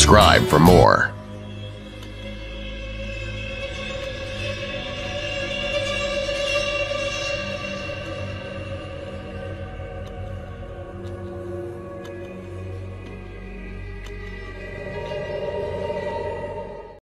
Subscribe for more.